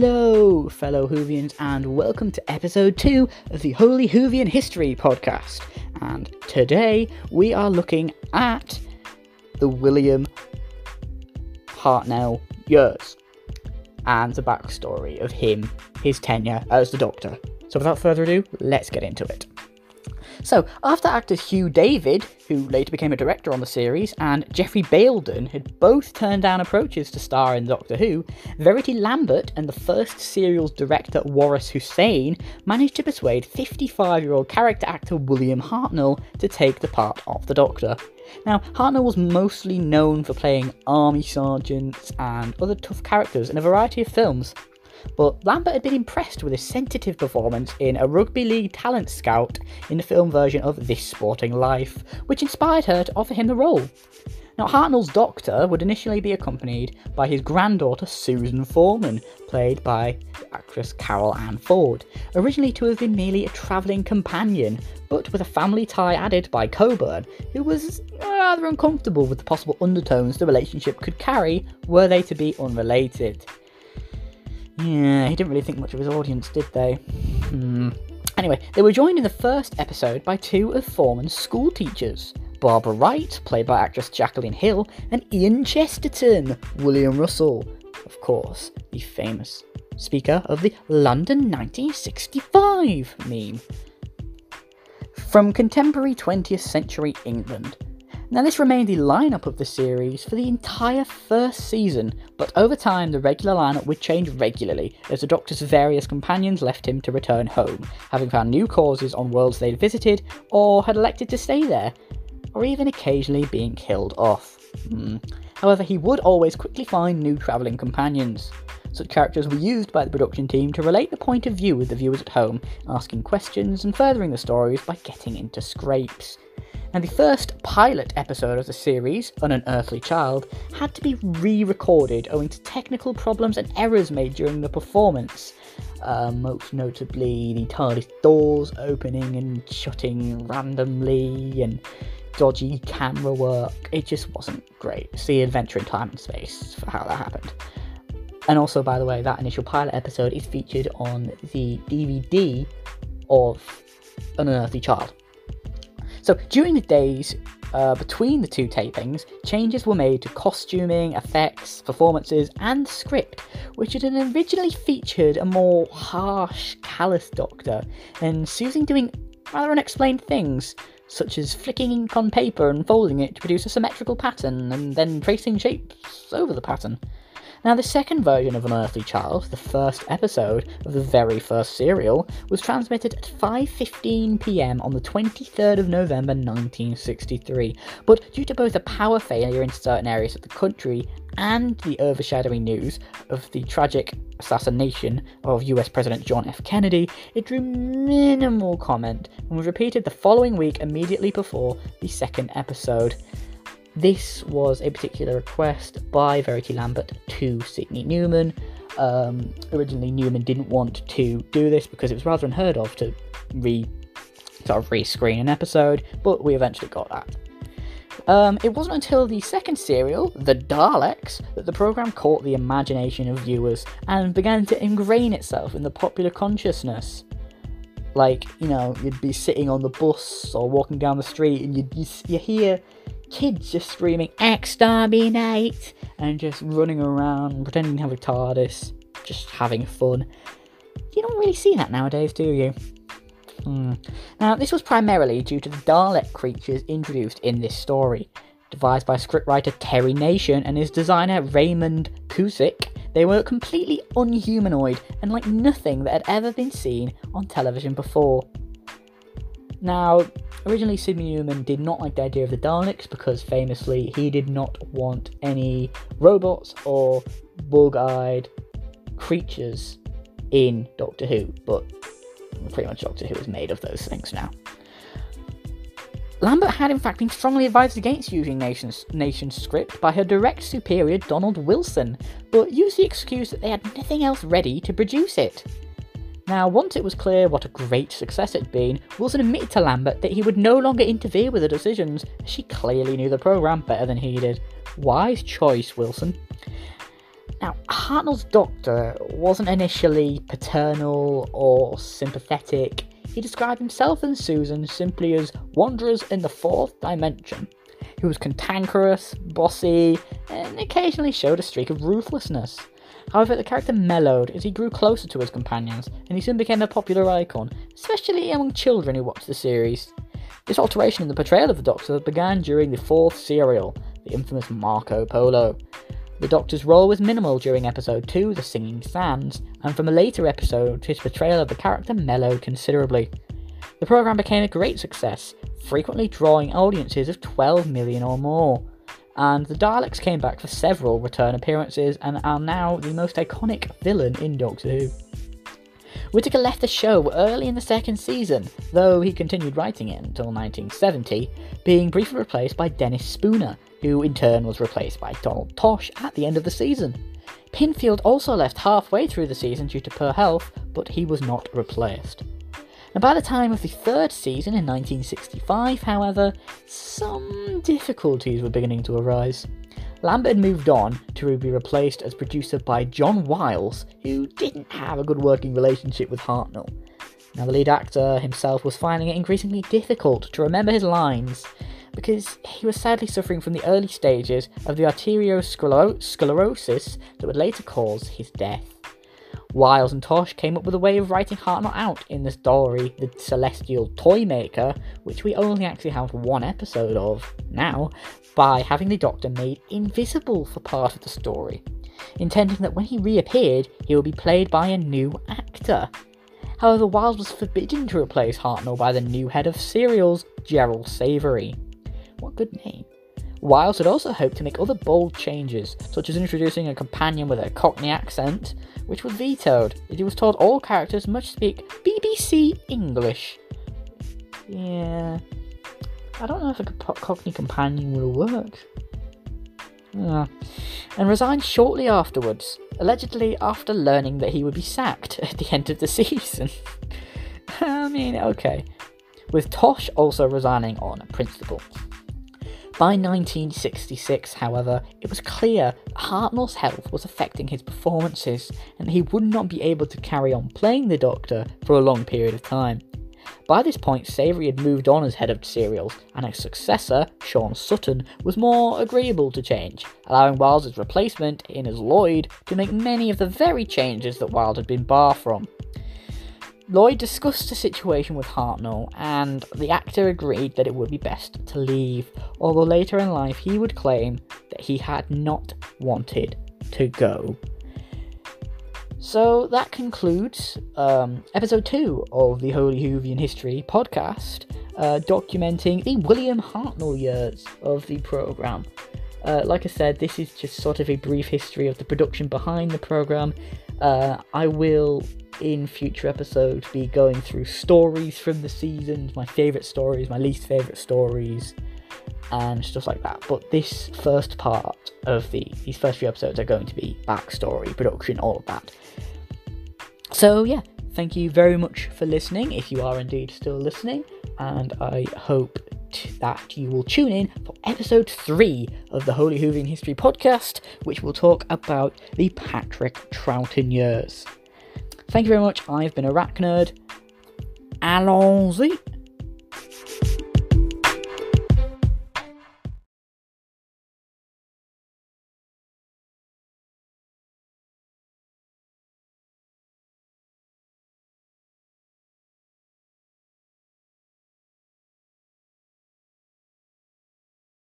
Hello, fellow Whovians, and welcome to episode 2 of the Holy Whovian History podcast. And today we are looking at the William Hartnell years and the backstory of him, his tenure as the Doctor. So, without further ado, let's get into it. So, after actors Hugh David, who later became a director on the series, and Geoffrey Bayldon had both turned down approaches to star in Doctor Who, Verity Lambert and the first serial's director Waris Hussein managed to persuade 55 year old character actor William Hartnell to take the part of the Doctor. Now, Hartnell was mostly known for playing army sergeants and other tough characters in a variety of films, but Lambert had been impressed with his sensitive performance in a rugby league talent scout in the film version of This Sporting Life, which inspired her to offer him the role. Now, Hartnell's doctor would initially be accompanied by his granddaughter Susan Foreman, played by actress Carole Ann Ford, originally to have been merely a travelling companion, but with a family tie added by Coburn, who was rather uncomfortable with the possible undertones the relationship could carry were they to be unrelated. Yeah, he didn't really think much of his audience, did they? Hmm. Anyway, they were joined in the first episode by two of Foreman's school teachers. Barbara Wright, played by actress Jacqueline Hill, and Ian Chesterton, William Russell, of course, the famous speaker of the London 1965 meme. From contemporary 20th century England, now, this remained the lineup of the series for the entire first season, but over time the regular lineup would change regularly as the Doctor's various companions left him to return home, having found new causes on worlds they'd visited or had elected to stay there, or even occasionally being killed off. Hmm. However, he would always quickly find new travelling companions. Such characters were used by the production team to relate the point of view with the viewers at home, asking questions and furthering the stories by getting into scrapes and the first pilot episode of the series, An Unearthly Child, had to be re recorded owing to technical problems and errors made during the performance. Uh, most notably, the TARDIS doors opening and shutting randomly, and dodgy camera work. It just wasn't great. See Adventure in Time and Space for how that happened. And also, by the way, that initial pilot episode is featured on the DVD of An Unearthly Child. So during the days uh, between the two tapings, changes were made to costuming, effects, performances, and script, which had originally featured a more harsh, callous Doctor, and Susan doing rather unexplained things, such as flicking ink on paper and folding it to produce a symmetrical pattern, and then tracing shapes over the pattern. Now, the second version of Unearthly Child, the first episode of the very first serial, was transmitted at 5:15 p.m. on the 23rd of November 1963. But due to both a power failure in certain areas of the country and the overshadowing news of the tragic assassination of US President John F. Kennedy, it drew minimal comment and was repeated the following week immediately before the second episode. This was a particular request by Verity Lambert to Sidney Newman. Um, originally, Newman didn't want to do this because it was rather unheard of to re sort of re-screen an episode, but we eventually got that. Um, it wasn't until the second serial, The Daleks, that the program caught the imagination of viewers and began to ingrain itself in the popular consciousness. Like, you know, you'd be sitting on the bus or walking down the street and you'd, you, you hear kids just screaming exterminate and just running around pretending to have a TARDIS, just having fun. You don't really see that nowadays, do you? Hmm. Now, this was primarily due to the Dalek creatures introduced in this story. Devised by scriptwriter Terry Nation and his designer Raymond Cusick, they were completely unhumanoid and like nothing that had ever been seen on television before. Now, originally Sidney Newman did not like the idea of the Daleks because famously he did not want any robots or bug eyed creatures in Doctor Who, but pretty much Doctor Who is made of those things now. Lambert had in fact been strongly advised against using Nation's, Nation's script by her direct superior Donald Wilson, but used the excuse that they had nothing else ready to produce it. Now, once it was clear what a great success it had been, Wilson admitted to Lambert that he would no longer interfere with the decisions, she clearly knew the programme better than he did. Wise choice, Wilson. Now, Hartnell's doctor wasn't initially paternal or sympathetic. He described himself and Susan simply as wanderers in the fourth dimension. He was cantankerous, bossy, and occasionally showed a streak of ruthlessness. However, the character mellowed as he grew closer to his companions, and he soon became a popular icon, especially among children who watched the series. This alteration in the portrayal of the Doctor began during the fourth serial, the infamous Marco Polo. The Doctor's role was minimal during episode 2, The Singing Sands, and from a later episode, his portrayal of the character mellowed considerably. The programme became a great success, frequently drawing audiences of 12 million or more and the Daleks came back for several return appearances and are now the most iconic villain in Doctor Who. Whitaker left the show early in the second season, though he continued writing it until 1970, being briefly replaced by Dennis Spooner, who in turn was replaced by Donald Tosh at the end of the season. Pinfield also left halfway through the season due to poor health, but he was not replaced. By the time of the third season in 1965, however, some difficulties were beginning to arise. Lambert moved on to be replaced as producer by John Wiles, who didn't have a good working relationship with Hartnell. Now, the lead actor himself was finding it increasingly difficult to remember his lines because he was sadly suffering from the early stages of the arteriosclerosis that would later cause his death. Wiles and Tosh came up with a way of writing Hartnell out in the story The Celestial Toymaker, which we only actually have one episode of now, by having the Doctor made invisible for part of the story, intending that when he reappeared, he would be played by a new actor. However, Wiles was forbidden to replace Hartnell by the new head of serials, Gerald Savory. What good name. Wiles had also hoped to make other bold changes, such as introducing a companion with a Cockney accent, which was vetoed, he was told all characters must speak BBC English. Yeah, I don't know if a Cockney companion would have worked. Uh, and resigned shortly afterwards, allegedly after learning that he would be sacked at the end of the season. I mean, okay. With Tosh also resigning on principle. By 1966, however, it was clear Hartnell's health was affecting his performances and he would not be able to carry on playing the Doctor for a long period of time. By this point, Savory had moved on as head of serials, and his successor, Shaun Sutton, was more agreeable to change, allowing Wiles's replacement Innes Lloyd to make many of the very changes that Wiles had been barred from. Lloyd discussed the situation with Hartnell, and the actor agreed that it would be best to leave, although later in life he would claim that he had not wanted to go. So that concludes um, episode 2 of the Holy Whovian History podcast, uh, documenting the William Hartnell years of the programme. Uh, like I said, this is just sort of a brief history of the production behind the programme. Uh, I will in future episodes be going through stories from the seasons, my favourite stories, my least favourite stories, and stuff like that. But this first part of the these first few episodes are going to be backstory, production, all of that. So yeah, thank you very much for listening, if you are indeed still listening, and I hope that you will tune in for episode 3 of the Holy Whovian History podcast, which will talk about the Patrick Troughton years. Thank you very much. I've been Arachnerd. Allons-y.